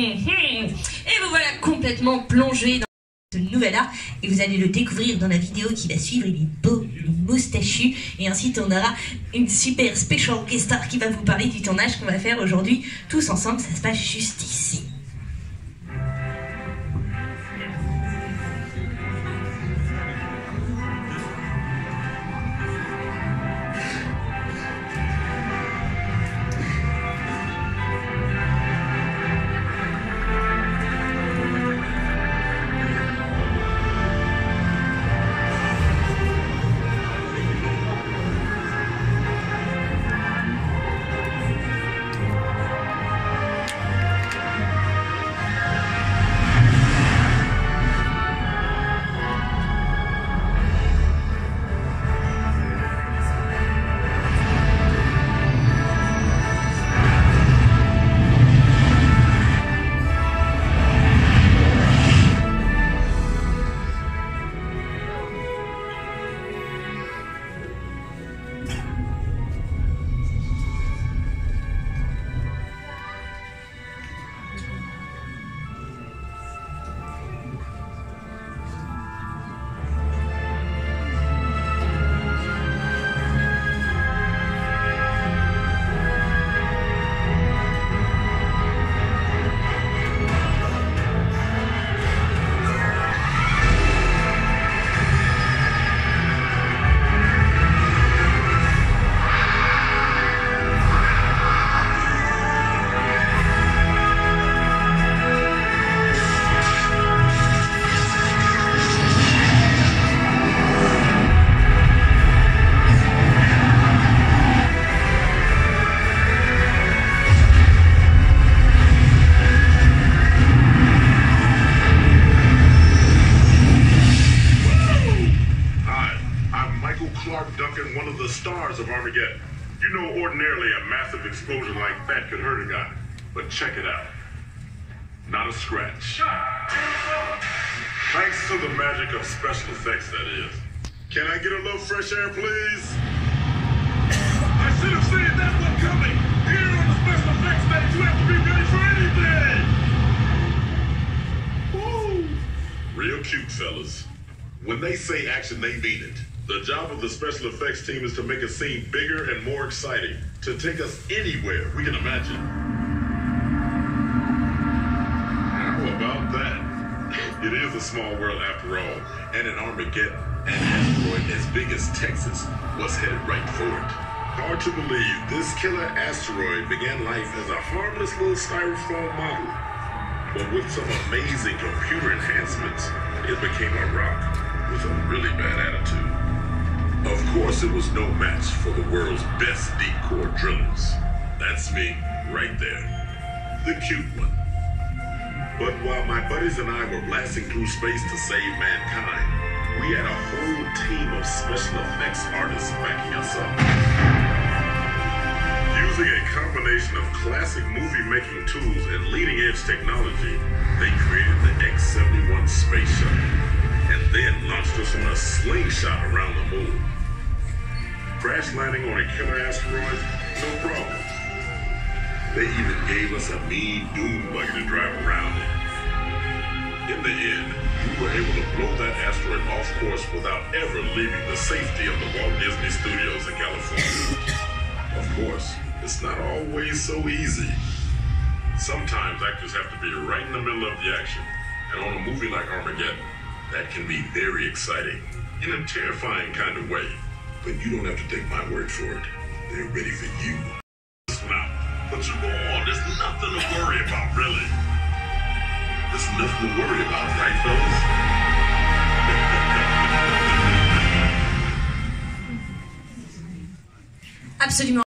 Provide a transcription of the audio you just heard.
Mhm. Et vous voilà complètement plongé dans ce nouvel art et vous allez le découvrir dans la vidéo qui va suivre. Il est beau, il est moustachu et ensuite on aura une super special guest star qui va vous parler du tournage qu'on va faire aujourd'hui tous ensemble. Ça se passe juste ici. One of the stars of Armageddon. You know, ordinarily a massive explosion like that could hurt a guy, but check it out. Not a scratch. Thanks to the magic of special effects, that is. Can I get a little fresh air, please? I should have seen that one coming. Here on the special effects stage, you have to be ready for anything. Woo! Real cute, fellas. When they say action, they mean it. The job of the special effects team is to make a scene bigger and more exciting, to take us anywhere we can imagine. How about that? It is a small world after all, and an Armageddon, an asteroid as big as Texas was headed right for it. Hard to believe this killer asteroid began life as a harmless little styrofoam model. But with some amazing computer enhancements, it became a rock with a really bad attitude. It was no match for the world's best deep core drillers. That's me, right there. The cute one. But while my buddies and I were blasting through space to save mankind, we had a whole team of special effects artists backing us up. Using a combination of classic movie making tools and leading edge technology, they created the X 71 space shuttle and then launched us on a slingshot around the moon. Crash landing on a killer asteroid? No problem. They even gave us a mean doom buggy to drive around in. In the end, we were able to blow that asteroid off course without ever leaving the safety of the Walt Disney Studios in California. Of course, it's not always so easy. Sometimes actors have to be right in the middle of the action. And on a movie like Armageddon, that can be very exciting in a terrifying kind of way. But you don't have to take my word for it. They're ready for you. Now, but you go on. There's nothing to worry about, really. There's nothing to worry about, right, fellas? Absolument.